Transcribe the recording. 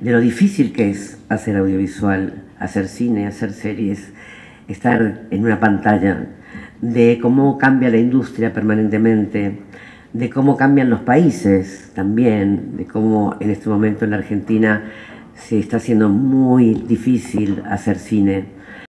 de lo difícil que es hacer audiovisual, hacer cine, hacer series, estar en una pantalla, de cómo cambia la industria permanentemente, de cómo cambian los países también, de cómo en este momento en la Argentina se está haciendo muy difícil hacer cine.